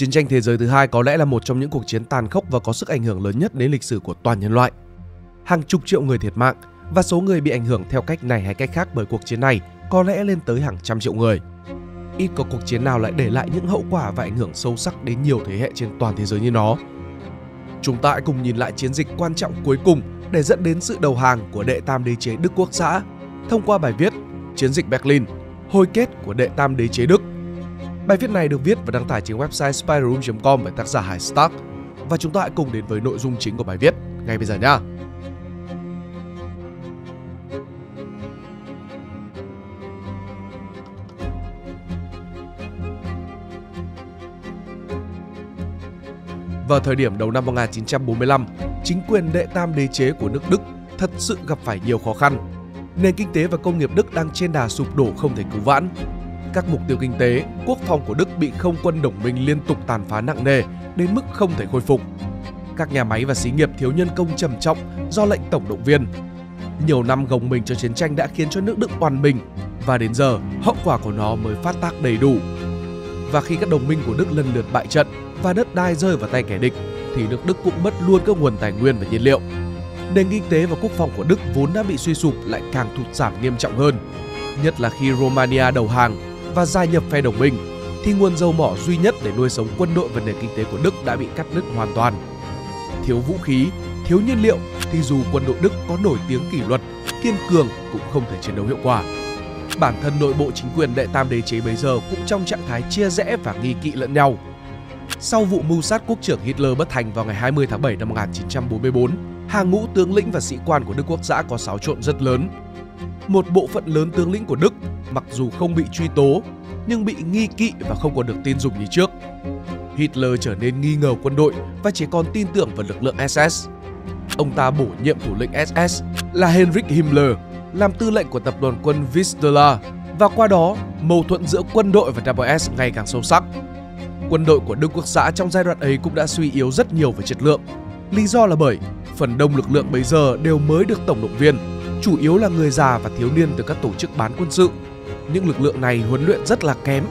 Chiến tranh thế giới thứ hai có lẽ là một trong những cuộc chiến tàn khốc và có sức ảnh hưởng lớn nhất đến lịch sử của toàn nhân loại. Hàng chục triệu người thiệt mạng và số người bị ảnh hưởng theo cách này hay cách khác bởi cuộc chiến này có lẽ lên tới hàng trăm triệu người. Ít có cuộc chiến nào lại để lại những hậu quả và ảnh hưởng sâu sắc đến nhiều thế hệ trên toàn thế giới như nó. Chúng ta hãy cùng nhìn lại chiến dịch quan trọng cuối cùng để dẫn đến sự đầu hàng của đệ tam đế chế Đức Quốc xã thông qua bài viết Chiến dịch Berlin, hồi kết của đệ tam đế chế Đức. Bài viết này được viết và đăng tải trên website spiderroom.com bởi tác giả Hải Stark và chúng ta hãy cùng đến với nội dung chính của bài viết ngay bây giờ nhé. Vào thời điểm đầu năm 1945, chính quyền đệ tam đế chế của nước Đức thật sự gặp phải nhiều khó khăn. Nền kinh tế và công nghiệp Đức đang trên đà sụp đổ không thể cứu vãn. Các mục tiêu kinh tế, quốc phòng của Đức bị không quân đồng minh liên tục tàn phá nặng nề đến mức không thể khôi phục. Các nhà máy và xí nghiệp thiếu nhân công trầm trọng do lệnh tổng động viên. Nhiều năm gồng mình cho chiến tranh đã khiến cho nước Đức oàn mình và đến giờ hậu quả của nó mới phát tác đầy đủ. Và khi các đồng minh của Đức lần lượt bại trận, và đất đai rơi vào tay kẻ địch thì nước Đức cũng mất luôn các nguồn tài nguyên và nhiên liệu. Nền kinh tế và quốc phòng của Đức vốn đã bị suy sụp lại càng thụt giảm nghiêm trọng hơn. Nhất là khi Romania đầu hàng và gia nhập phe đồng minh, thì nguồn dầu mỏ duy nhất để nuôi sống quân đội và nền kinh tế của Đức đã bị cắt đứt hoàn toàn. Thiếu vũ khí, thiếu nhiên liệu thì dù quân đội Đức có nổi tiếng kỷ luật, kiên cường cũng không thể chiến đấu hiệu quả. Bản thân nội bộ chính quyền đệ tam đế chế bấy giờ cũng trong trạng thái chia rẽ và nghi kỵ lẫn nhau – sau vụ mưu sát quốc trưởng Hitler bất thành vào ngày 20 tháng 7 năm 1944, hàng ngũ tướng lĩnh và sĩ quan của Đức Quốc xã có xáo trộn rất lớn. Một bộ phận lớn tướng lĩnh của Đức mặc dù không bị truy tố nhưng bị nghi kỵ và không còn được tin dùng như trước. Hitler trở nên nghi ngờ quân đội và chỉ còn tin tưởng vào lực lượng SS. Ông ta bổ nhiệm thủ lĩnh SS là Heinrich Himmler làm tư lệnh của tập đoàn quân Vistula và qua đó mâu thuẫn giữa quân đội và WS ngày càng sâu sắc quân đội của Đức Quốc xã trong giai đoạn ấy cũng đã suy yếu rất nhiều về chất lượng. Lý do là bởi phần đông lực lượng bấy giờ đều mới được tổng động viên, chủ yếu là người già và thiếu niên từ các tổ chức bán quân sự. Những lực lượng này huấn luyện rất là kém,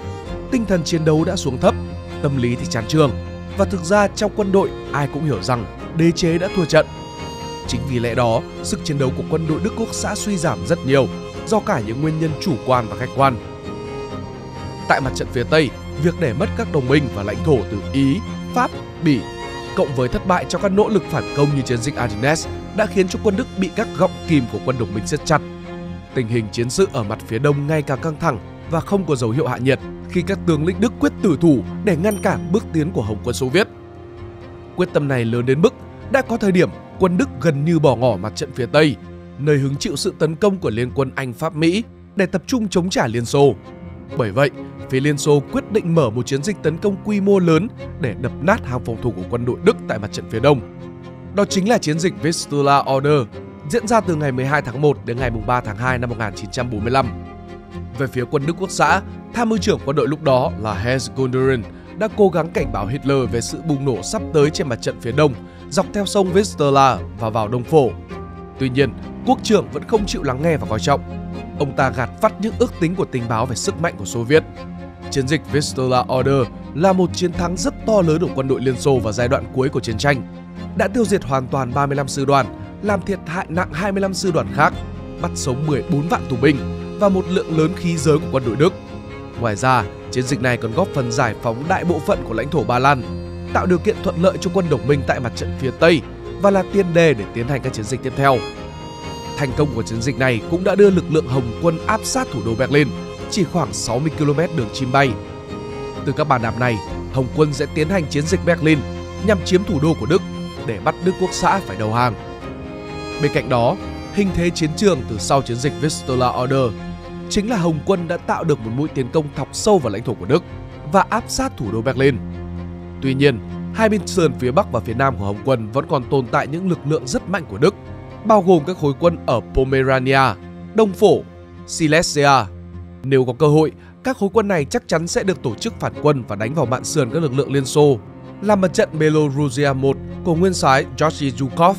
tinh thần chiến đấu đã xuống thấp, tâm lý thì chán trường. Và thực ra trong quân đội ai cũng hiểu rằng đế chế đã thua trận. Chính vì lẽ đó, sức chiến đấu của quân đội Đức Quốc xã suy giảm rất nhiều do cả những nguyên nhân chủ quan và khách quan. Tại mặt trận phía Tây, việc để mất các đồng minh và lãnh thổ từ Ý, Pháp, Bỉ cộng với thất bại trong các nỗ lực phản công như chiến dịch Ardennes đã khiến cho quân Đức bị các gọng kìm của quân đồng minh siết chặt. Tình hình chiến sự ở mặt phía đông ngày càng căng thẳng và không có dấu hiệu hạ nhiệt khi các tướng lĩnh Đức quyết tử thủ để ngăn cản bước tiến của Hồng quân Xô Viết. Quyết tâm này lớn đến mức đã có thời điểm quân Đức gần như bỏ ngỏ mặt trận phía Tây, nơi hứng chịu sự tấn công của liên quân Anh Pháp Mỹ để tập trung chống trả Liên Xô. Bởi vậy, phía Liên Xô quyết định mở một chiến dịch tấn công quy mô lớn để đập nát hàng phòng thủ của quân đội Đức tại mặt trận phía đông. Đó chính là chiến dịch Vistula Order, diễn ra từ ngày 12 tháng 1 đến ngày 3 tháng 2 năm 1945. Về phía quân Đức Quốc xã, tham mưu trưởng quân đội lúc đó là Heinz Gunderen đã cố gắng cảnh báo Hitler về sự bùng nổ sắp tới trên mặt trận phía đông, dọc theo sông Vistula và vào Đông Phổ. Tuy nhiên, quốc trưởng vẫn không chịu lắng nghe và coi trọng. Ông ta gạt phát những ước tính của tình báo về sức mạnh của Xô Viết. Chiến dịch Vistula Order là một chiến thắng rất to lớn của quân đội Liên Xô vào giai đoạn cuối của chiến tranh. Đã tiêu diệt hoàn toàn 35 sư đoàn, làm thiệt hại nặng 25 sư đoàn khác, bắt sống 14 vạn tù binh và một lượng lớn khí giới của quân đội Đức. Ngoài ra, chiến dịch này còn góp phần giải phóng đại bộ phận của lãnh thổ Ba Lan, tạo điều kiện thuận lợi cho quân đồng minh tại mặt trận phía Tây và là tiền đề để tiến hành các chiến dịch tiếp theo. Thành công của chiến dịch này cũng đã đưa lực lượng Hồng quân áp sát thủ đô Berlin chỉ khoảng 60 km đường chim bay. Từ các bàn đạp này, Hồng quân sẽ tiến hành chiến dịch Berlin nhằm chiếm thủ đô của Đức để bắt Đức Quốc xã phải đầu hàng. Bên cạnh đó, hình thế chiến trường từ sau chiến dịch Vistula Order chính là Hồng quân đã tạo được một mũi tiến công thọc sâu vào lãnh thổ của Đức và áp sát thủ đô Berlin. Tuy nhiên, hai bên sườn phía Bắc và phía Nam của Hồng quân vẫn còn tồn tại những lực lượng rất mạnh của Đức, bao gồm các khối quân ở Pomerania, Đông Phổ, Silesia nếu có cơ hội, các khối quân này chắc chắn sẽ được tổ chức phản quân và đánh vào mạng sườn các lực lượng Liên Xô, làm mặt trận Belorussia 1 của nguyên soái Georgy Zhukov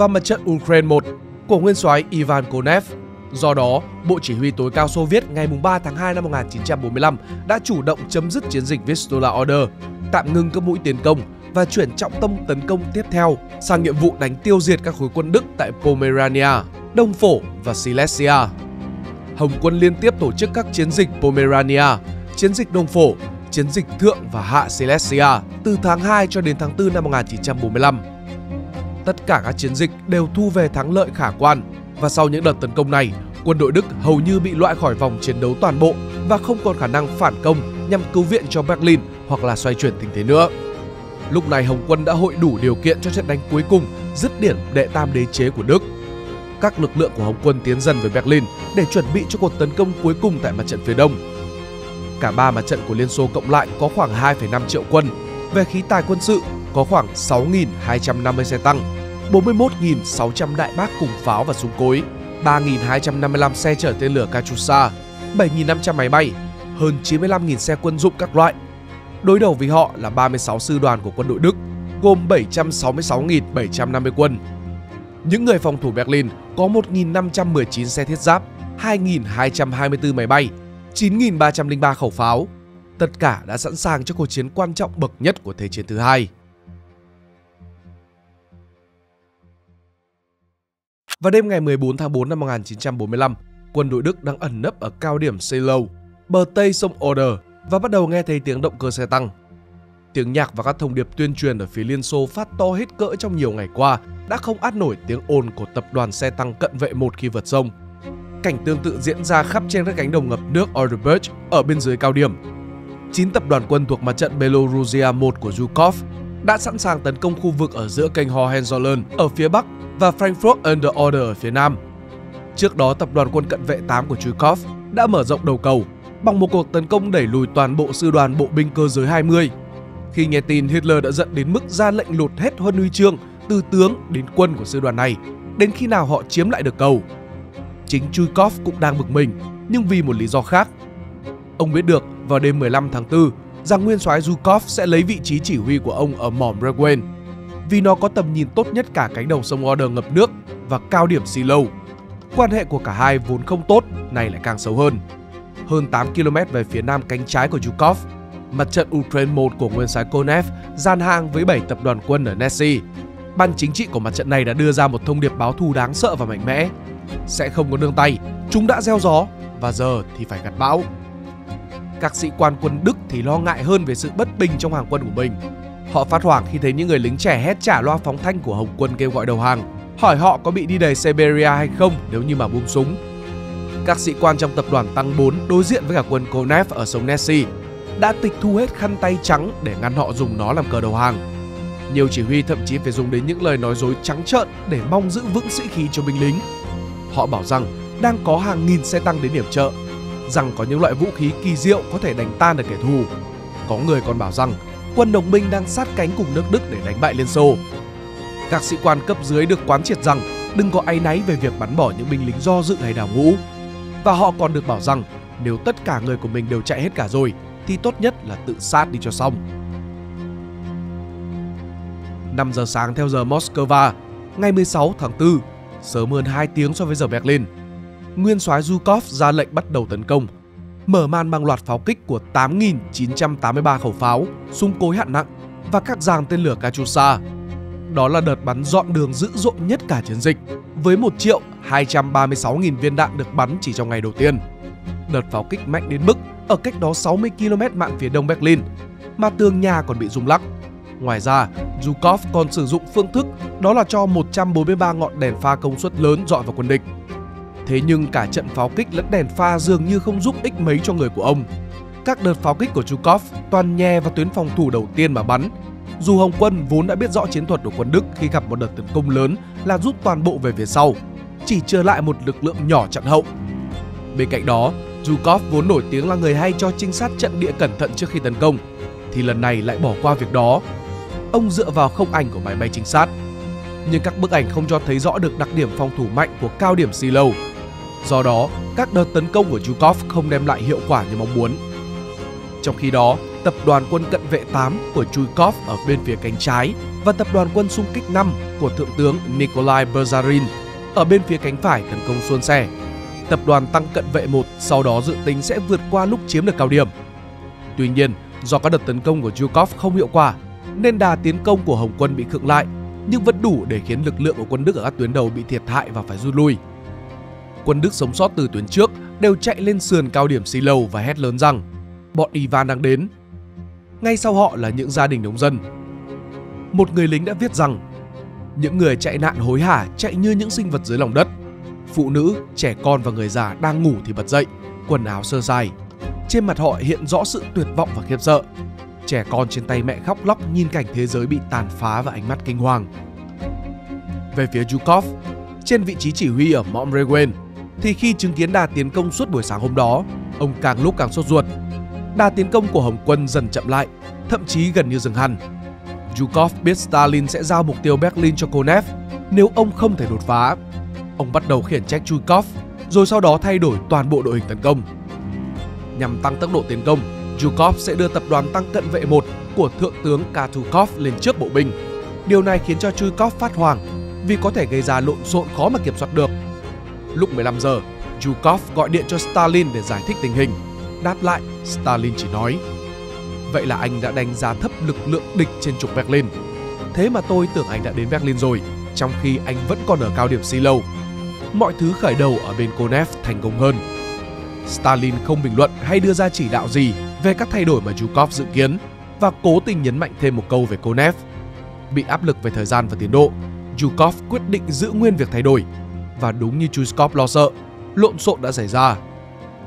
và mặt trận Ukraine 1 của nguyên soái Ivan Konev. Do đó, Bộ Chỉ huy tối cao Xô Viết ngày 3 tháng 2 năm 1945 đã chủ động chấm dứt chiến dịch Vistula Order tạm ngừng các mũi tiến công và chuyển trọng tâm tấn công tiếp theo sang nhiệm vụ đánh tiêu diệt các khối quân Đức tại Pomerania, Đông Phổ và Silesia. Hồng quân liên tiếp tổ chức các chiến dịch Pomerania, chiến dịch Đông Phổ, chiến dịch Thượng và Hạ Silesia từ tháng 2 cho đến tháng 4 năm 1945. Tất cả các chiến dịch đều thu về thắng lợi khả quan và sau những đợt tấn công này, quân đội Đức hầu như bị loại khỏi vòng chiến đấu toàn bộ và không còn khả năng phản công nhằm cứu viện cho Berlin hoặc là xoay chuyển tình thế nữa. Lúc này Hồng quân đã hội đủ điều kiện cho trận đánh cuối cùng dứt điểm đệ tam đế chế của Đức. Các lực lượng của Hồng quân tiến dần về Berlin để chuẩn bị cho cuộc tấn công cuối cùng tại mặt trận phía đông. Cả ba mặt trận của Liên Xô cộng lại có khoảng 2,5 triệu quân. Về khí tài quân sự có khoảng 6.250 xe tăng, 41.600 đại bác cùng pháo và súng cối, 3.255 xe chở tên lửa Katyusha, 7.500 máy bay, hơn 95.000 xe quân dụng các loại. Đối đầu với họ là 36 sư đoàn của quân đội Đức, gồm 766.750 quân. Những người phòng thủ Berlin có 1.519 xe thiết giáp, 2.224 máy bay, 9.303 khẩu pháo. Tất cả đã sẵn sàng cho cuộc chiến quan trọng bậc nhất của Thế chiến thứ hai. Vào đêm ngày 14 tháng 4 năm 1945, quân đội Đức đang ẩn nấp ở cao điểm Seelow, bờ tây sông Oder và bắt đầu nghe thấy tiếng động cơ xe tăng. Tiếng nhạc và các thông điệp tuyên truyền ở phía Liên Xô phát to hết cỡ trong nhiều ngày qua đã không át nổi tiếng ồn của tập đoàn xe tăng cận vệ một khi vượt sông. Cảnh tương tự diễn ra khắp trên các cánh đồng ngập nước Orderberg ở bên dưới cao điểm. Chín tập đoàn quân thuộc mặt trận Belorussia 1 của Zhukov đã sẵn sàng tấn công khu vực ở giữa kênh Hohenzollern ở phía bắc và Frankfurt under Oder ở phía nam. Trước đó, tập đoàn quân cận vệ 8 của Zhukov đã mở rộng đầu cầu bằng một cuộc tấn công đẩy lùi toàn bộ sư đoàn bộ binh cơ giới 20. Khi nghe tin Hitler đã giận đến mức ra lệnh lột hết huân huy chương từ tướng đến quân của sư đoàn này đến khi nào họ chiếm lại được cầu. Chính Chuikov cũng đang bực mình, nhưng vì một lý do khác. Ông biết được vào đêm 15 tháng 4 rằng nguyên soái Zhukov sẽ lấy vị trí chỉ huy của ông ở mỏm Breguen vì nó có tầm nhìn tốt nhất cả cánh đồng sông Oder ngập nước và cao điểm Silo. Quan hệ của cả hai vốn không tốt, nay lại càng xấu hơn. Hơn 8 km về phía nam cánh trái của Zhukov, mặt trận Ukraine 1 của nguyên soái Konev gian hàng với 7 tập đoàn quân ở Nessie. Ban chính trị của mặt trận này đã đưa ra một thông điệp báo thù đáng sợ và mạnh mẽ. Sẽ không có nương tay, chúng đã gieo gió và giờ thì phải gặt bão. Các sĩ quan quân Đức thì lo ngại hơn về sự bất bình trong hàng quân của mình. Họ phát hoảng khi thấy những người lính trẻ hét trả loa phóng thanh của Hồng quân kêu gọi đầu hàng, hỏi họ có bị đi đầy Siberia hay không nếu như mà buông súng. Các sĩ quan trong tập đoàn Tăng 4 đối diện với cả quân Konev ở sông Nessie đã tịch thu hết khăn tay trắng để ngăn họ dùng nó làm cờ đầu hàng. Nhiều chỉ huy thậm chí phải dùng đến những lời nói dối trắng trợn để mong giữ vững sĩ khí cho binh lính. Họ bảo rằng đang có hàng nghìn xe tăng đến điểm trợ, rằng có những loại vũ khí kỳ diệu có thể đánh tan được kẻ thù. Có người còn bảo rằng quân đồng minh đang sát cánh cùng nước Đức để đánh bại Liên Xô. Các sĩ quan cấp dưới được quán triệt rằng đừng có áy náy về việc bắn bỏ những binh lính do dự hay đào ngũ. Và họ còn được bảo rằng nếu tất cả người của mình đều chạy hết cả rồi thì tốt nhất là tự sát đi cho xong. 5 giờ sáng theo giờ Moscow, ngày 16 tháng 4, sớm hơn 2 tiếng so với giờ Berlin. Nguyên soái Zhukov ra lệnh bắt đầu tấn công, mở màn bằng loạt pháo kích của 8.983 khẩu pháo, súng cối hạng nặng và các dàn tên lửa Katyusha. Đó là đợt bắn dọn đường dữ dội nhất cả chiến dịch, với 1 triệu 236.000 viên đạn được bắn chỉ trong ngày đầu tiên. Đợt pháo kích mạnh đến mức ở cách đó 60 km mạng phía đông Berlin, mà tường nhà còn bị rung lắc. Ngoài ra, Zhukov còn sử dụng phương thức đó là cho 143 ngọn đèn pha công suất lớn dọi vào quân địch. Thế nhưng cả trận pháo kích lẫn đèn pha dường như không giúp ích mấy cho người của ông. Các đợt pháo kích của Zhukov toàn nhè vào tuyến phòng thủ đầu tiên mà bắn. Dù Hồng quân vốn đã biết rõ chiến thuật của quân Đức khi gặp một đợt tấn công lớn là rút toàn bộ về phía sau, chỉ chưa lại một lực lượng nhỏ chặn hậu. Bên cạnh đó, Zhukov vốn nổi tiếng là người hay cho trinh sát trận địa cẩn thận trước khi tấn công, thì lần này lại bỏ qua việc đó. Ông dựa vào không ảnh của máy bay trinh sát, nhưng các bức ảnh không cho thấy rõ được đặc điểm phòng thủ mạnh của cao điểm Silo. Do đó, các đợt tấn công của Zhukov không đem lại hiệu quả như mong muốn. Trong khi đó, tập đoàn quân cận vệ 8 của Chuikov ở bên phía cánh trái và tập đoàn quân xung kích 5 của Thượng tướng Nikolai Berzarin ở bên phía cánh phải tấn công xuôn xe tập đoàn tăng cận vệ 1 sau đó dự tính sẽ vượt qua lúc chiếm được cao điểm. Tuy nhiên, Do các đợt tấn công của Zhukov không hiệu quả, nên đà tiến công của Hồng quân bị khựng lại, nhưng vẫn đủ để khiến lực lượng của quân Đức ở các tuyến đầu bị thiệt hại và phải rút lui. Quân Đức sống sót từ tuyến trước đều chạy lên sườn cao điểm Silo và hét lớn rằng bọn Ivan đang đến. Ngay sau họ là những gia đình nông dân. Một người lính đã viết rằng những người chạy nạn hối hả chạy như những sinh vật dưới lòng đất. Phụ nữ, trẻ con và người già đang ngủ thì bật dậy, quần áo sơ sài. Trên mặt họ hiện rõ sự tuyệt vọng và khiếp sợ. Trẻ con trên tay mẹ khóc lóc nhìn cảnh thế giới bị tàn phá và ánh mắt kinh hoàng. Về phía Zhukov, trên vị trí chỉ huy ở Momrewen, thì khi chứng kiến đà tiến công suốt buổi sáng hôm đó, ông càng lúc càng sốt ruột. Đà tiến công của Hồng quân dần chậm lại, thậm chí gần như dừng hẳn. Zhukov biết Stalin sẽ giao mục tiêu Berlin cho Konev nếu ông không thể đột phá. Ông bắt đầu khiển trách Zhukov, rồi sau đó thay đổi toàn bộ đội hình tấn công. Nhằm tăng tốc độ tiến công, Zhukov sẽ đưa tập đoàn tăng cận vệ 1 của Thượng tướng Katukov lên trước bộ binh. Điều này khiến cho Zhukov phát hoảng vì có thể gây ra lộn xộn khó mà kiểm soát được. Lúc 15 giờ, Zhukov gọi điện cho Stalin để giải thích tình hình. Đáp lại, Stalin chỉ nói Vậy là anh đã đánh giá thấp lực lượng địch trên trục Berlin. Thế mà tôi tưởng anh đã đến Berlin rồi, trong khi anh vẫn còn ở cao điểm Silo. Mọi thứ khởi đầu ở bên Konev thành công hơn. Stalin không bình luận hay đưa ra chỉ đạo gì về các thay đổi mà Zhukov dự kiến và cố tình nhấn mạnh thêm một câu về Konev. Bị áp lực về thời gian và tiến độ, Zhukov quyết định giữ nguyên việc thay đổi. Và đúng như Chuskov lo sợ, lộn xộn đã xảy ra.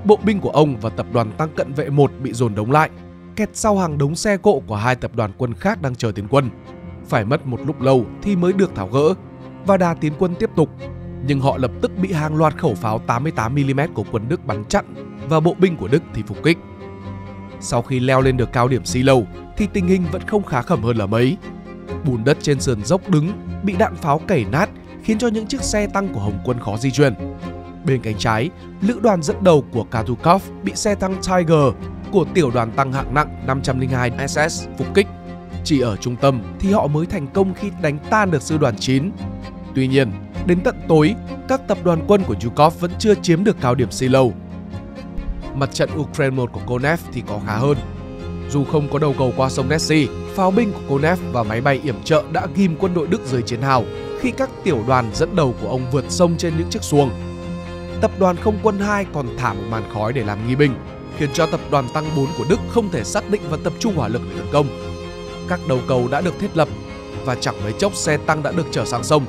Bộ binh của ông và tập đoàn tăng cận vệ 1 bị dồn đống lại, kẹt sau hàng đống xe cộ của hai tập đoàn quân khác đang chờ tiến quân. Phải mất một lúc lâu thì mới được tháo gỡ và đà tiến quân tiếp tục. Nhưng họ lập tức bị hàng loạt khẩu pháo 88mm của quân Đức bắn chặn và bộ binh của Đức thì phục kích. Sau khi leo lên được cao điểm Silo thì tình hình vẫn không khá khẩm hơn là mấy. Bùn đất trên sườn dốc đứng bị đạn pháo cẩy nát khiến cho những chiếc xe tăng của Hồng quân khó di chuyển. Bên cánh trái, lữ đoàn dẫn đầu của Katukov bị xe tăng Tiger của tiểu đoàn tăng hạng nặng 502 SS phục kích. Chỉ ở trung tâm thì họ mới thành công khi đánh tan được sư đoàn 9. Tuy nhiên, đến tận tối, các tập đoàn quân của Zhukov vẫn chưa chiếm được cao điểm Silo. Mặt trận Ukraine 1 của Konev thì có khá hơn. Dù không có đầu cầu qua sông Nessie, pháo binh của Konev và máy bay yểm trợ đã ghim quân đội Đức dưới chiến hào khi các tiểu đoàn dẫn đầu của ông vượt sông trên những chiếc xuồng. Tập đoàn không quân 2 còn thả một màn khói để làm nghi binh, khiến cho tập đoàn tăng 4 của Đức không thể xác định và tập trung hỏa lực để tấn công. Các đầu cầu đã được thiết lập và chẳng mấy chốc xe tăng đã được chở sang sông.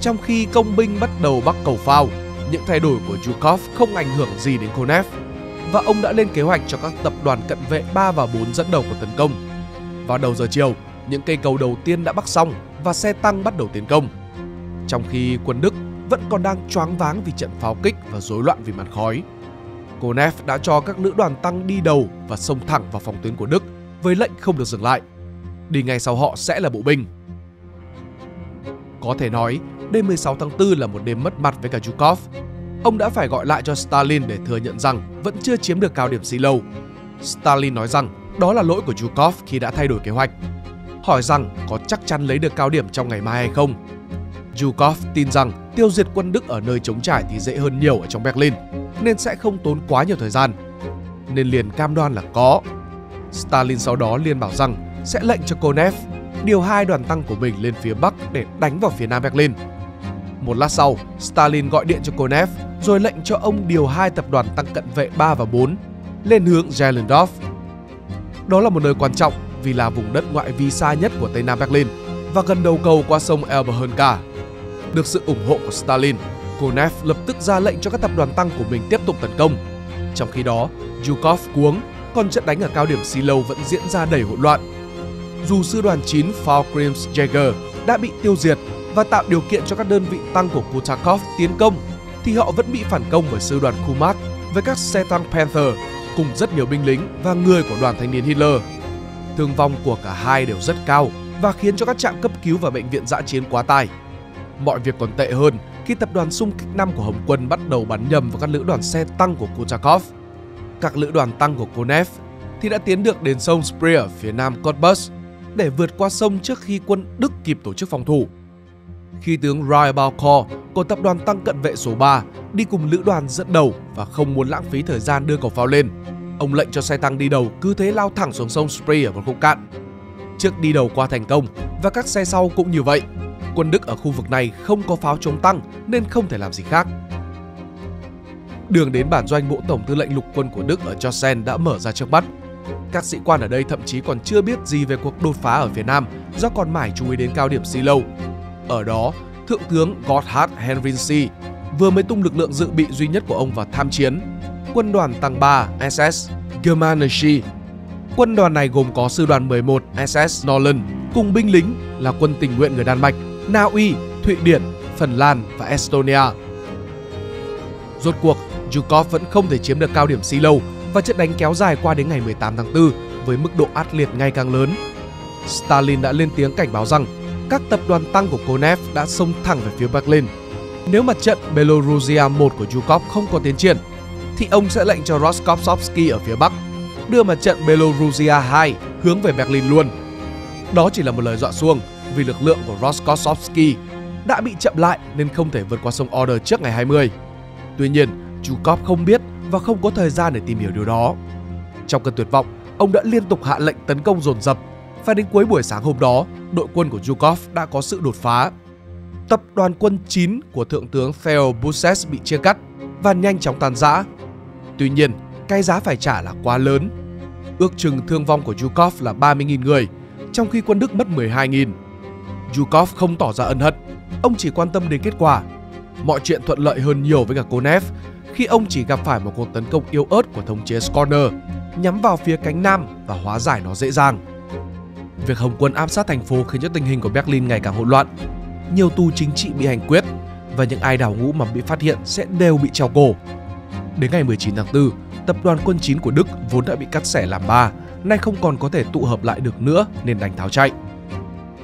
Trong khi công binh bắt đầu bắc cầu phao, những thay đổi của Zhukov không ảnh hưởng gì đến Konev và ông đã lên kế hoạch cho các tập đoàn cận vệ 3 và 4 dẫn đầu của tấn công. Vào đầu giờ chiều, những cây cầu đầu tiên đã bắc xong và xe tăng bắt đầu tiến công. Trong khi quân Đức vẫn còn đang choáng váng vì trận pháo kích và rối loạn vì màn khói. Konev đã cho các lữ đoàn tăng đi đầu và xông thẳng vào phòng tuyến của Đức với lệnh không được dừng lại. Đi ngay sau họ sẽ là bộ binh. Có thể nói, đêm 16 tháng 4 là một đêm mất mặt với cả Zhukov. Ông đã phải gọi lại cho Stalin để thừa nhận rằng vẫn chưa chiếm được cao điểm Silo. Stalin nói rằng đó là lỗi của Zhukov khi đã thay đổi kế hoạch. Hỏi rằng có chắc chắn lấy được cao điểm trong ngày mai hay không. Zhukov tin rằng tiêu diệt quân Đức ở nơi chống trải thì dễ hơn nhiều ở trong Berlin, nên sẽ không tốn quá nhiều thời gian. Nên liền cam đoan là có. Stalin sau đó liền bảo rằng sẽ lệnh cho Konev điều hai đoàn tăng của mình lên phía Bắc để đánh vào phía Nam Berlin. Một lát sau, Stalin gọi điện cho Konev rồi lệnh cho ông điều hai tập đoàn tăng cận vệ 3 và 4 lên hướng Zehlendorf. Đó là một nơi quan trọng vì là vùng đất ngoại vi xa nhất của Tây Nam Berlin và gần đầu cầu qua sông Elbe hơn cả. Được sự ủng hộ của Stalin, Konev lập tức ra lệnh cho các tập đoàn tăng của mình tiếp tục tấn công. Trong khi đó, Zhukov cuống, còn trận đánh ở cao điểm Silo vẫn diễn ra đầy hỗn loạn. Dù sư đoàn 9 Falkrimsjäger đã bị tiêu diệt và tạo điều kiện cho các đơn vị tăng của Kutakov tiến công, thì họ vẫn bị phản công bởi sư đoàn Kumat với các xe tăng Panther cùng rất nhiều binh lính và người của đoàn thanh niên Hitler. Thương vong của cả hai đều rất cao và khiến cho các trạm cấp cứu và bệnh viện dã chiến quá tải. Mọi việc còn tệ hơn khi tập đoàn xung kích 5 của Hồng quân bắt đầu bắn nhầm vào các lữ đoàn xe tăng của Kuchakov. Các lữ đoàn tăng của Konev thì đã tiến được đến sông Spree phía nam Cottbus để vượt qua sông trước khi quân Đức kịp tổ chức phòng thủ. Khi tướng Ryabalkor của tập đoàn tăng cận vệ số 3 đi cùng lữ đoàn dẫn đầu và không muốn lãng phí thời gian đưa cầu pháo lên, Ông lệnh cho xe tăng đi đầu cứ thế lao thẳng xuống sông Spree ở một khúc cạn. chiếc đi đầu qua thành công và các xe sau cũng như vậy. Quân Đức ở khu vực này không có pháo chống tăng nên không thể làm gì khác. Đường đến bản doanh Bộ Tổng Tư lệnh Lục quân của Đức ở Chosen đã mở ra trước mắt. Các sĩ quan ở đây thậm chí còn chưa biết gì về cuộc đột phá ở phía Nam do còn mãi chú ý đến cao điểm Silo. Ở đó, Thượng tướng Gotthard Henrici vừa mới tung lực lượng dự bị duy nhất của ông vào tham chiến, quân đoàn tăng 3 SS Germanische. Quân đoàn này gồm có sư đoàn 11 SS Norland cùng binh lính là quân tình nguyện người Đan Mạch, Na Uy, Thụy Điển, Phần Lan và Estonia. Rốt cuộc, Zhukov vẫn không thể chiếm được cao điểm Silo và trận đánh kéo dài qua đến ngày 18 tháng 4 với mức độ át liệt ngày càng lớn. Stalin đã lên tiếng cảnh báo rằng các tập đoàn tăng của Konev đã xông thẳng về phía Berlin. Nếu mặt trận Belorussia 1 của Zhukov không có tiến triển, thì ông sẽ lệnh cho Roskovsky ở phía Bắc đưa mặt trận Belorussia 2 hướng về Berlin luôn. Đó chỉ là một lời dọa xuông vì lực lượng của Roskovsky đã bị chậm lại nên không thể vượt qua sông Oder trước ngày 20. Tuy nhiên, Zhukov không biết và không có thời gian để tìm hiểu điều đó. Trong cơn tuyệt vọng, ông đã liên tục hạ lệnh tấn công dồn dập và đến cuối buổi sáng hôm đó, đội quân của Zhukov đã có sự đột phá. Tập đoàn quân 9 của Thượng tướng Theo Buses bị chia cắt và nhanh chóng tan rã. Tuy nhiên, cái giá phải trả là quá lớn. Ước chừng thương vong của Zhukov là 30.000 người, trong khi quân Đức mất 12.000. Zhukov không tỏ ra ân hận, ông chỉ quan tâm đến kết quả. Mọi chuyện thuận lợi hơn nhiều với cả Konev khi ông chỉ gặp phải một cuộc tấn công yếu ớt của thống chế Skorner nhắm vào phía cánh nam và hóa giải nó dễ dàng. Việc Hồng quân áp sát thành phố khiến cho tình hình của Berlin ngày càng hỗn loạn. Nhiều tù chính trị bị hành quyết và những ai đào ngũ mà bị phát hiện sẽ đều bị treo cổ. Đến ngày 19 tháng 4, tập đoàn quân 9 của Đức vốn đã bị cắt xẻ làm ba, nay không còn có thể tụ hợp lại được nữa nên đành tháo chạy.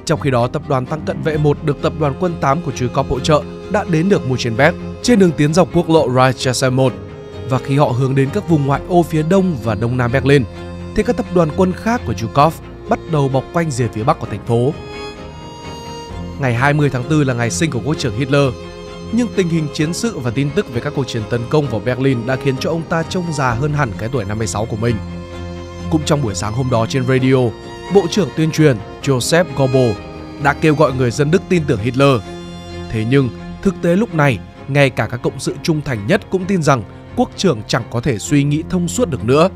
Trong khi đó, tập đoàn tăng cận vệ 1 được tập đoàn quân 8 của Chuikov hỗ trợ đã đến được Muchenberg trên đường tiến dọc quốc lộ Reichsstraße 1 và khi họ hướng đến các vùng ngoại ô phía đông và đông nam Berlin, thì các tập đoàn quân khác của Zhukov bắt đầu bọc quanh rìa phía bắc của thành phố. Ngày 20 tháng 4 là ngày sinh của quốc trưởng Hitler, nhưng tình hình chiến sự và tin tức về các cuộc chiến tấn công vào Berlin đã khiến cho ông ta trông già hơn hẳn cái tuổi 56 của mình. Cũng trong buổi sáng hôm đó trên radio, Bộ trưởng tuyên truyền Joseph Goebbels đã kêu gọi người dân Đức tin tưởng Hitler. Thế nhưng, thực tế lúc này, ngay cả các cộng sự trung thành nhất cũng tin rằng quốc trưởng chẳng có thể suy nghĩ thông suốt được nữa.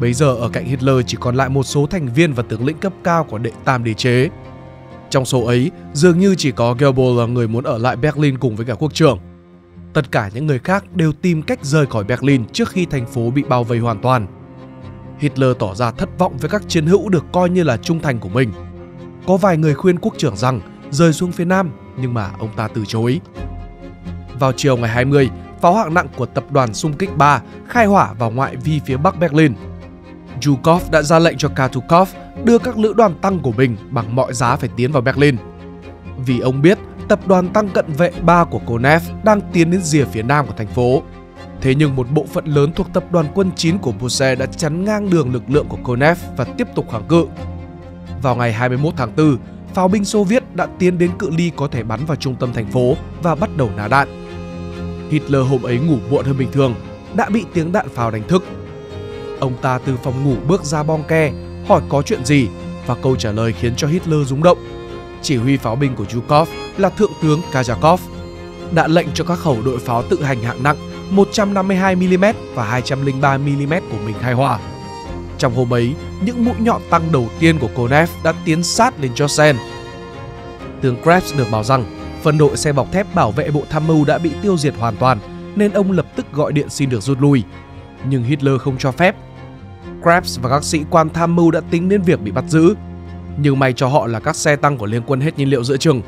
Bây giờ ở cạnh Hitler chỉ còn lại một số thành viên và tướng lĩnh cấp cao của đệ tam đế chế. Trong số ấy, dường như chỉ có Goebbels là người muốn ở lại Berlin cùng với cả quốc trưởng. Tất cả những người khác đều tìm cách rời khỏi Berlin trước khi thành phố bị bao vây hoàn toàn. Hitler tỏ ra thất vọng với các chiến hữu được coi như là trung thành của mình. Có vài người khuyên quốc trưởng rằng rời xuống phía Nam, nhưng mà ông ta từ chối. Vào chiều ngày 20, pháo hạng nặng của tập đoàn xung kích 3 khai hỏa vào ngoại vi phía bắc Berlin. Zhukov đã ra lệnh cho Katukov đưa các lữ đoàn tăng của mình bằng mọi giá phải tiến vào Berlin. Vì ông biết tập đoàn tăng cận vệ 3 của Konev đang tiến đến rìa phía nam của thành phố. Thế nhưng một bộ phận lớn thuộc tập đoàn quân 9 của Buse đã chắn ngang đường lực lượng của Konev và tiếp tục kháng cự. Vào ngày 21 tháng 4, pháo binh Xô Viết đã tiến đến cự ly có thể bắn vào trung tâm thành phố và bắt đầu nã đạn. Hitler hôm ấy ngủ muộn hơn bình thường, đã bị tiếng đạn pháo đánh thức. Ông ta từ phòng ngủ bước ra bong ke, hỏi có chuyện gì và câu trả lời khiến cho Hitler rúng động. Chỉ huy pháo binh của Zhukov là Thượng tướng Kajakov đã lệnh cho các khẩu đội pháo tự hành hạng nặng 152mm và 203mm của mình khai hỏa. Trong hôm ấy, những mũi nhọn tăng đầu tiên của Konev đã tiến sát lên Josen. Tướng Krebs được bảo rằng phần đội xe bọc thép bảo vệ bộ tham mưu đã bị tiêu diệt hoàn toàn nên ông lập tức gọi điện xin được rút lui. Nhưng Hitler không cho phép. Krebs và các sĩ quan tham mưu đã tính đến việc bị bắt giữ. Nhưng may cho họ là các xe tăng của liên quân hết nhiên liệu giữa chừng.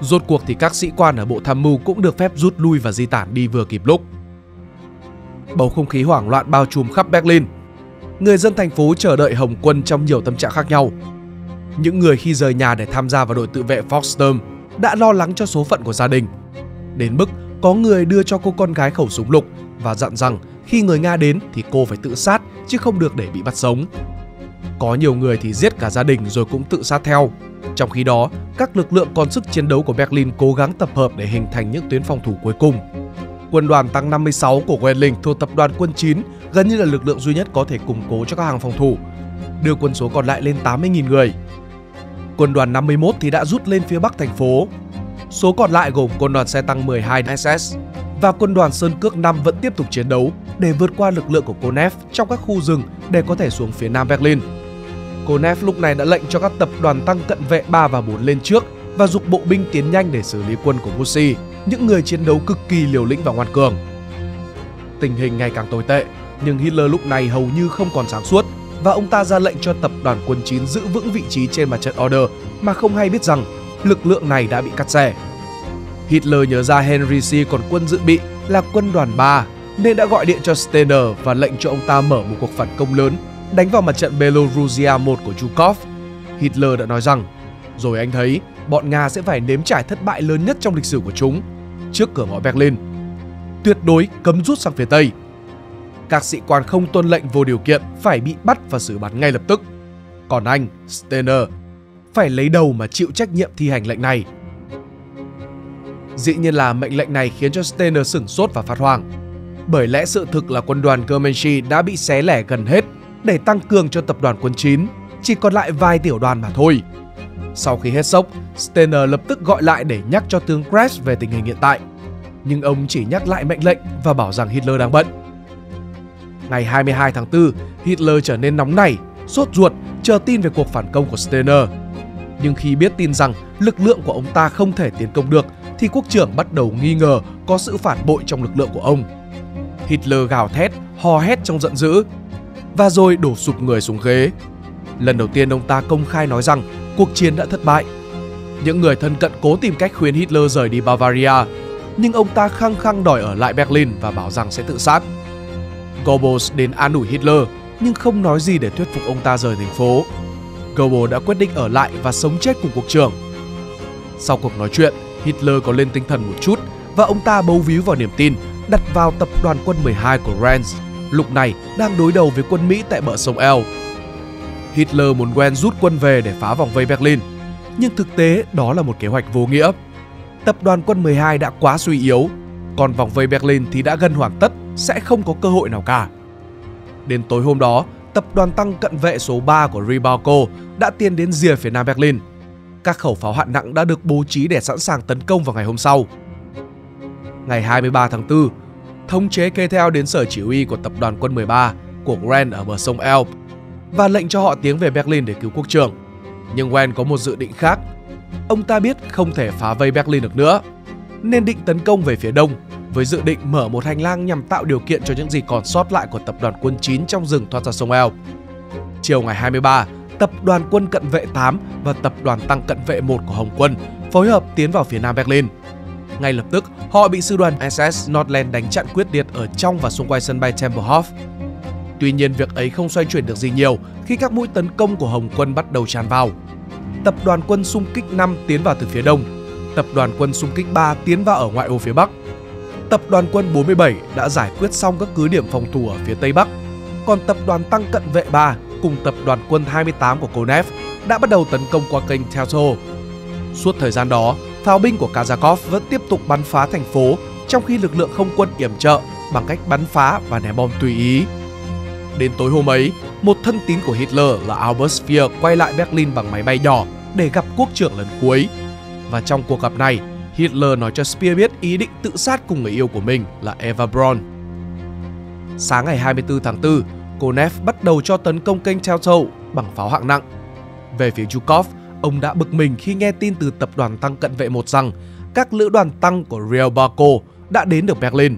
Rốt cuộc thì các sĩ quan ở bộ tham mưu cũng được phép rút lui và di tản đi vừa kịp lúc. Bầu không khí hoảng loạn bao trùm khắp Berlin. Người dân thành phố chờ đợi Hồng quân trong nhiều tâm trạng khác nhau. Những người khi rời nhà để tham gia vào đội tự vệ Foxsturm đã lo lắng cho số phận của gia đình. Đến mức có người đưa cho cô con gái khẩu súng lục và dặn rằng khi người Nga đến thì cô phải tự sát chứ không được để bị bắt sống. Có nhiều người thì giết cả gia đình rồi cũng tự sát theo. Trong khi đó, các lực lượng còn sức chiến đấu của Berlin cố gắng tập hợp để hình thành những tuyến phòng thủ cuối cùng. Quân đoàn tăng 56 của Wendling thuộc tập đoàn quân 9 gần như là lực lượng duy nhất có thể củng cố cho các hàng phòng thủ, đưa quân số còn lại lên 80.000 người. Quân đoàn 51 thì đã rút lên phía bắc thành phố. Số còn lại gồm quân đoàn xe tăng 12 SS và quân đoàn Sơn Cước 5 vẫn tiếp tục chiến đấu để vượt qua lực lượng của Konev trong các khu rừng để có thể xuống phía nam Berlin. Konev lúc này đã lệnh cho các tập đoàn tăng cận vệ 3 và 4 lên trước và dục bộ binh tiến nhanh để xử lý quân của Bussy, những người chiến đấu cực kỳ liều lĩnh và ngoan cường. Tình hình ngày càng tồi tệ, nhưng Hitler lúc này hầu như không còn sáng suốt và ông ta ra lệnh cho tập đoàn quân 9 giữ vững vị trí trên mặt trận Order mà không hay biết rằng lực lượng này đã bị cắt rẻ. Hitler nhớ ra Henry C còn quân dự bị là quân đoàn 3 nên đã gọi điện cho Steiner và lệnh cho ông ta mở một cuộc phản công lớn đánh vào mặt trận Belorussia 1 của Zhukov. Hitler đã nói rằng, rồi anh thấy bọn Nga sẽ phải nếm trải thất bại lớn nhất trong lịch sử của chúng trước cửa ngõ Berlin. Tuyệt đối cấm rút sang phía Tây. Các sĩ quan không tuân lệnh vô điều kiện phải bị bắt và xử bắn ngay lập tức. Còn anh, Steiner, phải lấy đầu mà chịu trách nhiệm thi hành lệnh này. Dĩ nhiên là mệnh lệnh này khiến cho Steiner sửng sốt và phát hoang. Bởi lẽ sự thực là quân đoàn Kermenshi đã bị xé lẻ gần hết để tăng cường cho tập đoàn quân 9, chỉ còn lại vài tiểu đoàn mà thôi. Sau khi hết sốc, Steiner lập tức gọi lại để nhắc cho tướng Crash về tình hình hiện tại. Nhưng ông chỉ nhắc lại mệnh lệnh và bảo rằng Hitler đang bận. Ngày 22 tháng 4, Hitler trở nên nóng nảy, sốt ruột, chờ tin về cuộc phản công của Steiner. Nhưng khi biết tin rằng lực lượng của ông ta không thể tiến công được, thì quốc trưởng bắt đầu nghi ngờ có sự phản bội trong lực lượng của ông. Hitler gào thét, hò hét trong giận dữ, và rồi đổ sụp người xuống ghế. Lần đầu tiên ông ta công khai nói rằng cuộc chiến đã thất bại. Những người thân cận cố tìm cách khuyên Hitler rời đi Bavaria, nhưng ông ta khăng khăng đòi ở lại Berlin và bảo rằng sẽ tự sát. Goebbels đến an ủi Hitler nhưng không nói gì để thuyết phục ông ta rời thành phố. Goebbels đã quyết định ở lại và sống chết cùng cuộc trưởng. Sau cuộc nói chuyện, Hitler có lên tinh thần một chút và ông ta bấu víu vào niềm tin đặt vào tập đoàn quân 12 của Rennes, lúc này đang đối đầu với quân Mỹ tại bờ sông El. Hitler muốn Wen rút quân về để phá vòng vây Berlin, nhưng thực tế đó là một kế hoạch vô nghĩa. Tập đoàn quân 12 đã quá suy yếu, còn vòng vây Berlin thì đã gần hoàn tất, sẽ không có cơ hội nào cả. Đến tối hôm đó, tập đoàn tăng cận vệ số 3 của Ribalco đã tiến đến rìa phía nam Berlin. Các khẩu pháo hạng nặng đã được bố trí để sẵn sàng tấn công vào ngày hôm sau. Ngày 23 tháng 4, thống chế kê theo đến sở chỉ huy của tập đoàn quân 13 của Grand ở bờ sông Elbe và lệnh cho họ tiến về Berlin để cứu quốc trưởng. Nhưng Wen có một dự định khác. Ông ta biết không thể phá vây Berlin được nữa, nên định tấn công về phía đông với dự định mở một hành lang nhằm tạo điều kiện cho những gì còn sót lại của tập đoàn quân 9 trong rừng thoát ra sông Elbe. Chiều ngày 23, tập đoàn quân cận vệ 8 và tập đoàn tăng cận vệ 1 của Hồng quân phối hợp tiến vào phía nam Berlin. Ngay lập tức, họ bị sư đoàn SS Nordland đánh chặn quyết liệt ở trong và xung quanh sân bay Tempelhof. Tuy nhiên, việc ấy không xoay chuyển được gì nhiều khi các mũi tấn công của Hồng quân bắt đầu tràn vào. Tập đoàn quân xung kích 5 tiến vào từ phía đông, tập đoàn quân xung kích 3 tiến vào ở ngoại ô phía bắc. Tập đoàn quân 47 đã giải quyết xong các cứ điểm phòng thủ ở phía tây bắc, còn tập đoàn tăng cận vệ 3 cùng tập đoàn quân 28 của Konev đã bắt đầu tấn công qua kênh Telto. Suốt thời gian đó, pháo binh của Kazakov vẫn tiếp tục bắn phá thành phố trong khi lực lượng không quân yểm trợ bằng cách bắn phá và ném bom tùy ý. Đến tối hôm ấy, một thân tín của Hitler là Albert Speer quay lại Berlin bằng máy bay nhỏ để gặp quốc trưởng lần cuối. Và trong cuộc gặp này, Hitler nói cho Speer biết ý định tự sát cùng người yêu của mình là Eva Braun. Sáng ngày 24 tháng 4, Konev bắt đầu cho tấn công kênh Teltow bằng pháo hạng nặng. Về phía Zhukov, ông đã bực mình khi nghe tin từ tập đoàn tăng cận vệ một rằng các lữ đoàn tăng của Real Barco đã đến được Berlin.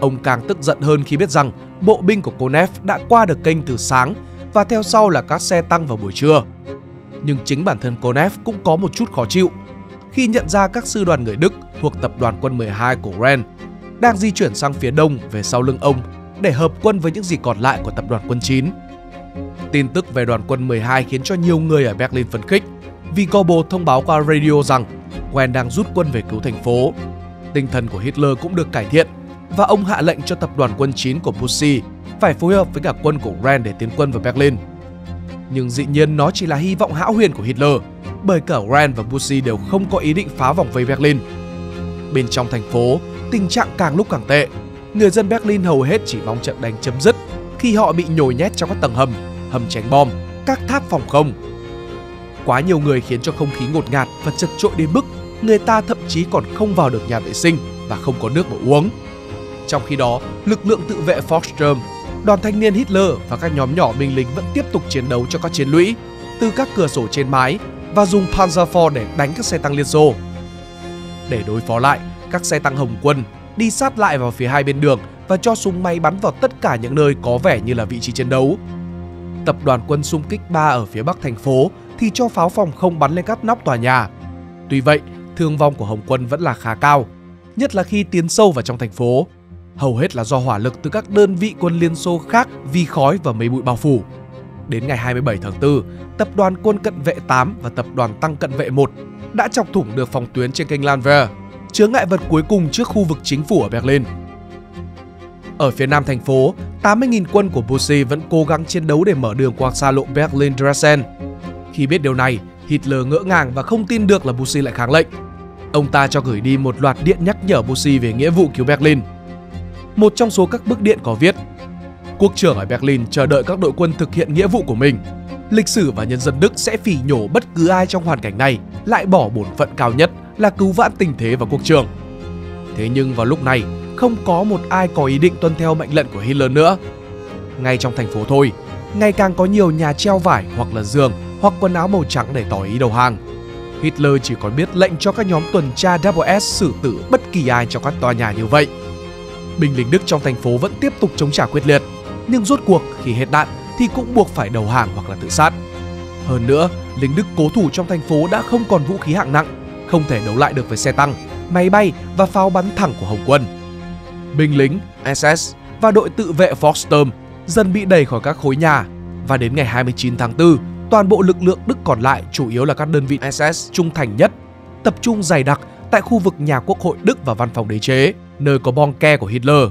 Ông càng tức giận hơn khi biết rằng bộ binh của Konev đã qua được kênh từ sáng và theo sau là các xe tăng vào buổi trưa. Nhưng chính bản thân Konev cũng có một chút khó chịu khi nhận ra các sư đoàn người Đức thuộc tập đoàn quân 12 của Ren đang di chuyển sang phía đông về sau lưng ông để hợp quân với những gì còn lại của tập đoàn quân 9. Tin tức về đoàn quân 12 khiến cho nhiều người ở Berlin phấn khích vì Goebbels thông báo qua radio rằng Wen đang rút quân về cứu thành phố. Tinh thần của Hitler cũng được cải thiện và ông hạ lệnh cho tập đoàn quân 9 của Pussy phải phối hợp với cả quân của Ren để tiến quân vào Berlin. Nhưng dĩ nhiên nó chỉ là hy vọng hão huyền của Hitler, bởi cả Ren và Pussy đều không có ý định phá vòng vây Berlin. Bên trong thành phố, tình trạng càng lúc càng tệ. Người dân Berlin hầu hết chỉ mong trận đánh chấm dứt khi họ bị nhồi nhét trong các tầng hầm, hầm tránh bom, các tháp phòng không. Quá nhiều người khiến cho không khí ngột ngạt và chật trội đến mức người ta thậm chí còn không vào được nhà vệ sinh và không có nước mà uống. Trong khi đó, lực lượng tự vệ Foxstrom, đoàn thanh niên Hitler và các nhóm nhỏ binh lính vẫn tiếp tục chiến đấu cho các chiến lũy từ các cửa sổ trên mái và dùng Panzerfor để đánh các xe tăng Liên Xô. Để đối phó lại, các xe tăng Hồng quân đi sát lại vào phía hai bên đường và cho súng máy bắn vào tất cả những nơi có vẻ như là vị trí chiến đấu. Tập đoàn quân xung kích 3 ở phía bắc thành phố thì cho pháo phòng không bắn lên các nóc tòa nhà. Tuy vậy, thương vong của Hồng quân vẫn là khá cao, nhất là khi tiến sâu vào trong thành phố. Hầu hết là do hỏa lực từ các đơn vị quân Liên Xô khác vì khói và mây bụi bao phủ. Đến ngày 27 tháng 4, tập đoàn quân cận vệ 8 và tập đoàn tăng cận vệ 1 đã chọc thủng được phòng tuyến trên kênh Lanver, chứa ngại vật cuối cùng trước khu vực chính phủ ở Berlin. Ở phía nam thành phố, 80.000 quân của Bussy vẫn cố gắng chiến đấu để mở đường qua xa lộ Berlin-Dresden. Khi biết điều này, Hitler ngỡ ngàng và không tin được là Bussy lại kháng lệnh. Ông ta cho gửi đi một loạt điện nhắc nhở Bussy về nghĩa vụ cứu Berlin. Một trong số các bức điện có viết Quốc trưởng ở Berlin chờ đợi các đội quân thực hiện nghĩa vụ của mình. Lịch sử và nhân dân Đức sẽ phỉ nhổ bất cứ ai trong hoàn cảnh này lại bỏ bổn phận cao nhất là cứu vãn tình thế và quốc trường. Thế nhưng vào lúc này, không có một ai có ý định tuân theo mệnh lệnh của Hitler nữa. Ngay trong thành phố thôi, ngày càng có nhiều nhà treo vải hoặc là giường hoặc quần áo màu trắng để tỏ ý đầu hàng. Hitler chỉ còn biết lệnh cho các nhóm tuần tra SS xử tử bất kỳ ai trong các tòa nhà như vậy. Binh lính Đức trong thành phố vẫn tiếp tục chống trả quyết liệt, nhưng rốt cuộc khi hết đạn thì cũng buộc phải đầu hàng hoặc là tự sát. Hơn nữa, lính Đức cố thủ trong thành phố đã không còn vũ khí hạng nặng, không thể đấu lại được với xe tăng, máy bay và pháo bắn thẳng của Hồng quân. Binh lính, SS và đội tự vệ Volkssturm dần bị đẩy khỏi các khối nhà và đến ngày 29 tháng 4, toàn bộ lực lượng Đức còn lại chủ yếu là các đơn vị SS trung thành nhất, tập trung dày đặc tại khu vực nhà quốc hội Đức và văn phòng đế chế, nơi có bong ke của Hitler.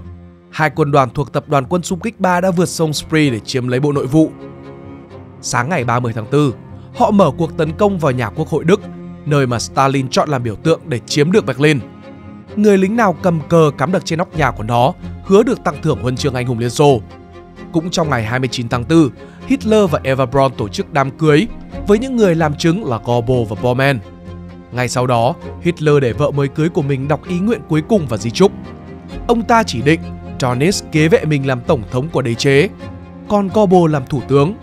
Hai quân đoàn thuộc tập đoàn quân xung kích 3 đã vượt sông Spree để chiếm lấy bộ nội vụ. Sáng ngày 30 tháng 4, họ mở cuộc tấn công vào nhà quốc hội Đức, nơi mà Stalin chọn làm biểu tượng để chiếm được Berlin. Người lính nào cầm cờ cắm được trên nóc nhà của nó hứa được tặng thưởng huân chương anh hùng Liên Xô. Cũng trong ngày 29 tháng 4, Hitler và Eva Braun tổ chức đám cưới với những người làm chứng là Goebbels và Bormann. Ngay sau đó, Hitler để vợ mới cưới của mình đọc ý nguyện cuối cùng và di chúc. Ông ta chỉ định Dönitz kế vệ mình làm tổng thống của đế chế, còn Goebbels làm thủ tướng.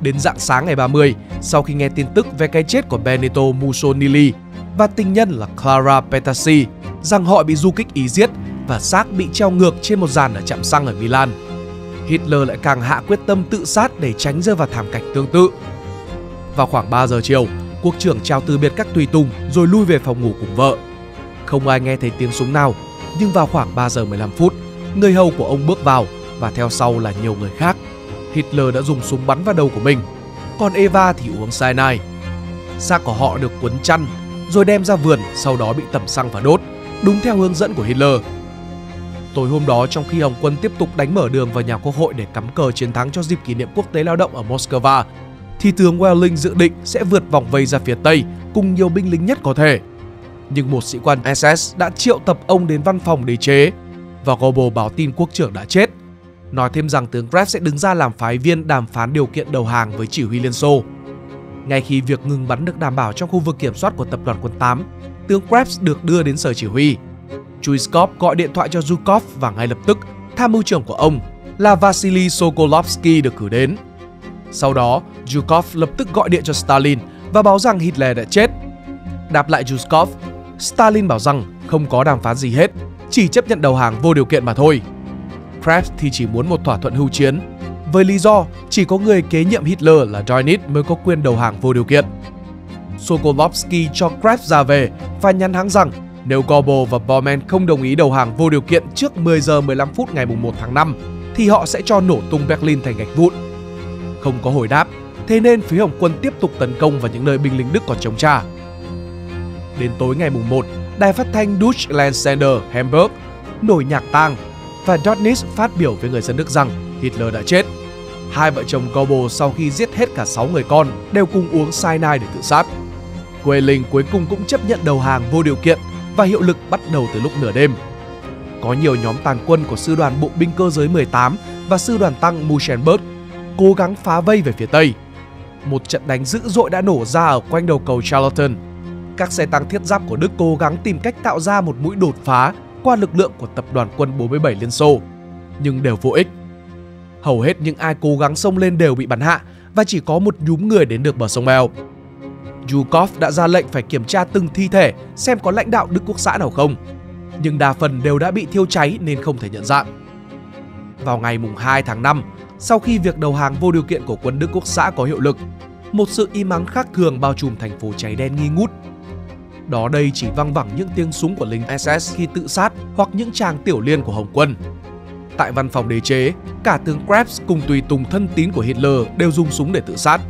Đến dạng sáng ngày 30, sau khi nghe tin tức về cái chết của Benito Mussolini và tình nhân là Clara Petacci rằng họ bị du kích Ý giết và xác bị treo ngược trên một giàn ở trạm xăng ở Milan. Hitler lại càng hạ quyết tâm tự sát để tránh rơi vào thảm cảnh tương tự. Vào khoảng 3 giờ chiều, quốc trưởng chào từ biệt các tùy tùng rồi lui về phòng ngủ cùng vợ. Không ai nghe thấy tiếng súng nào, nhưng vào khoảng 3 giờ 15 phút, người hầu của ông bước vào và theo sau là nhiều người khác. Hitler đã dùng súng bắn vào đầu của mình, còn Eva thì uống cyanide. Xác của họ được cuốn chăn rồi đem ra vườn sau đó bị tẩm xăng và đốt, đúng theo hướng dẫn của Hitler. Tối hôm đó trong khi Hồng quân tiếp tục đánh mở đường vào nhà quốc hội để cắm cờ chiến thắng cho dịp kỷ niệm quốc tế lao động ở Moscow, thì tướng Welling dự định sẽ vượt vòng vây ra phía Tây cùng nhiều binh lính nhất có thể. Nhưng một sĩ quan SS đã triệu tập ông đến văn phòng đế chế và Goebbels báo tin quốc trưởng đã chết. Nói thêm rằng tướng Krebs sẽ đứng ra làm phái viên đàm phán điều kiện đầu hàng với chỉ huy Liên Xô. Ngay khi việc ngừng bắn được đảm bảo trong khu vực kiểm soát của tập đoàn quân 8, tướng Krebs được đưa đến sở chỉ huy. Chuiskov gọi điện thoại cho Zhukov và ngay lập tức tham mưu trưởng của ông là Vasily Sokolovsky được cử đến. Sau đó, Zhukov lập tức gọi điện cho Stalin và báo rằng Hitler đã chết. Đáp lại Zhukov, Stalin bảo rằng không có đàm phán gì hết, chỉ chấp nhận đầu hàng vô điều kiện mà thôi. Krebs thì chỉ muốn một thỏa thuận hưu chiến, với lý do chỉ có người kế nhiệm Hitler là Dönitz mới có quyền đầu hàng vô điều kiện. Sokolovsky cho Krebs ra về và nhắn hắn rằng nếu Goebbels và Bormann không đồng ý đầu hàng vô điều kiện trước 10 giờ 15 phút ngày 1 tháng 5 thì họ sẽ cho nổ tung Berlin thành gạch vụn. Không có hồi đáp, thế nên phía Hồng quân tiếp tục tấn công vào những nơi binh lính Đức còn chống trả. Đến tối ngày 1, đài phát thanh Deutschland Sender Hamburg nổi nhạc tang và Dönitz phát biểu với người dân Đức rằng Hitler đã chết. Hai vợ chồng Goebbels sau khi giết hết cả 6 người con đều cùng uống cyanide để tự sát. Quê Linh cuối cùng cũng chấp nhận đầu hàng vô điều kiện và hiệu lực bắt đầu từ lúc nửa đêm. có nhiều nhóm tàn quân của sư đoàn bộ binh cơ giới 18 và sư đoàn tăng Muschenberg cố gắng phá vây về phía Tây. Một trận đánh dữ dội đã nổ ra ở quanh đầu cầu Charlton. Các xe tăng thiết giáp của Đức cố gắng tìm cách tạo ra một mũi đột phá qua lực lượng của tập đoàn quân 47 Liên Xô, nhưng đều vô ích. Hầu hết những ai cố gắng xông lên đều bị bắn hạ và chỉ có một nhúm người đến được bờ sông Mel. Zhukov đã ra lệnh phải kiểm tra từng thi thể xem có lãnh đạo Đức Quốc xã nào không, nhưng đa phần đều đã bị thiêu cháy nên không thể nhận dạng. Vào ngày mùng 2 tháng 5, sau khi việc đầu hàng vô điều kiện của quân Đức Quốc xã có hiệu lực, một sự im ắng khác thường bao trùm thành phố cháy đen nghi ngút. Đó đây chỉ văng vẳng những tiếng súng của lính SS khi tự sát hoặc những tràng tiểu liên của Hồng quân. Tại văn phòng đế chế, cả tướng Krebs cùng tùy tùng thân tín của Hitler đều dùng súng để tự sát.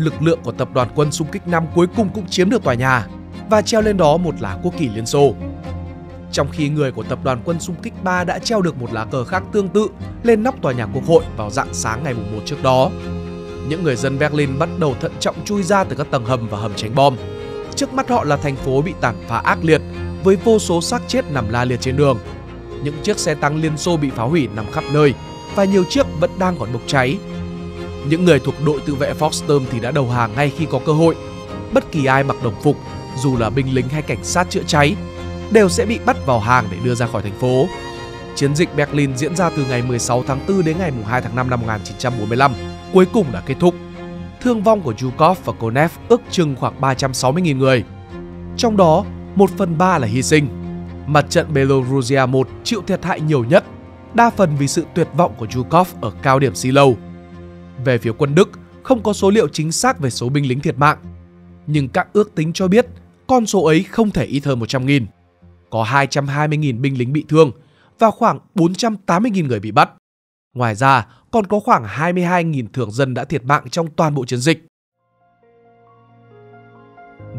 Lực lượng của tập đoàn quân xung kích Nam cuối cùng cũng chiếm được tòa nhà và treo lên đó một lá quốc kỳ Liên Xô. Trong khi người của tập đoàn quân xung kích 3 đã treo được một lá cờ khác tương tự lên nóc tòa nhà quốc hội vào dạng sáng ngày 1 trước đó. Những người dân Berlin bắt đầu thận trọng chui ra từ các tầng hầm và hầm tránh bom. Trước mắt họ là thành phố bị tàn phá ác liệt với vô số xác chết nằm la liệt trên đường. Những chiếc xe tăng Liên Xô bị phá hủy nằm khắp nơi và nhiều chiếc vẫn đang còn bốc cháy. Những người thuộc đội tự vệ Foxterm thì đã đầu hàng ngay khi có cơ hội. Bất kỳ ai mặc đồng phục, dù là binh lính hay cảnh sát chữa cháy, đều sẽ bị bắt vào hàng để đưa ra khỏi thành phố. Chiến dịch Berlin diễn ra từ ngày 16 tháng 4 đến ngày 2 tháng 5 năm 1945, cuối cùng đã kết thúc. Thương vong của Zhukov và Konev ước chừng khoảng 360.000 người. Trong đó, 1 phần 3 là hy sinh. Mặt trận Belorussia 1 chịu thiệt hại nhiều nhất, đa phần vì sự tuyệt vọng của Zhukov ở cao điểm Silo. Về phía quân Đức, không có số liệu chính xác về số binh lính thiệt mạng, nhưng các ước tính cho biết con số ấy không thể ít hơn 100.000 có 220.000 binh lính bị thương và khoảng 480.000 người bị bắt. Ngoài ra, còn có khoảng 22.000 thường dân đã thiệt mạng trong toàn bộ chiến dịch.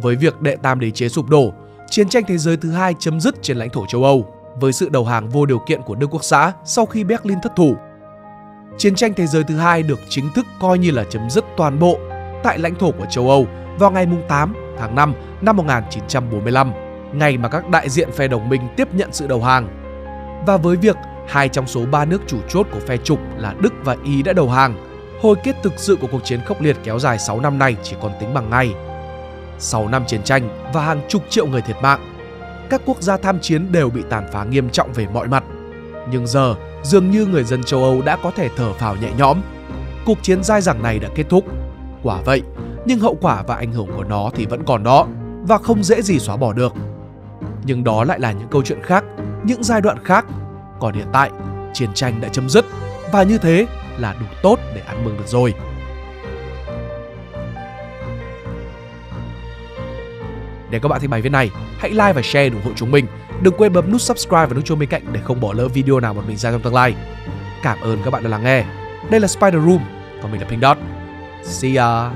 Với việc đệ tam đế chế sụp đổ, chiến tranh thế giới thứ hai chấm dứt trên lãnh thổ châu Âu với sự đầu hàng vô điều kiện của Đức Quốc xã sau khi Berlin thất thủ. Chiến tranh thế giới thứ hai được chính thức coi như là chấm dứt toàn bộ tại lãnh thổ của châu Âu vào ngày 8 tháng 5 năm 1945 ngày mà các đại diện phe đồng minh tiếp nhận sự đầu hàng. Và với việc hai trong số ba nước chủ chốt của phe trục là Đức và Ý đã đầu hàng, hồi kết thực sự của cuộc chiến khốc liệt kéo dài 6 năm nay chỉ còn tính bằng ngày. 6 năm chiến tranh và hàng chục triệu người thiệt mạng, các quốc gia tham chiến đều bị tàn phá nghiêm trọng về mọi mặt. Nhưng giờ, dường như người dân châu Âu đã có thể thở phào nhẹ nhõm. Cuộc chiến dai dẳng này đã kết thúc. Quả vậy, nhưng hậu quả và ảnh hưởng của nó thì vẫn còn đó và không dễ gì xóa bỏ được nhưng đó lại là những câu chuyện khác, những giai đoạn khác. Còn hiện tại, chiến tranh đã chấm dứt và như thế là đủ tốt để ăn mừng được rồi. Để các bạn thấy bài viết này, hãy like và share ủng hộ chúng mình. Đừng quên bấm nút subscribe và nút chuông bên cạnh để không bỏ lỡ video nào mà mình ra trong tương lai. Cảm ơn các bạn đã lắng nghe. Đây là Spider Room, còn mình là Pink Dot. See ya!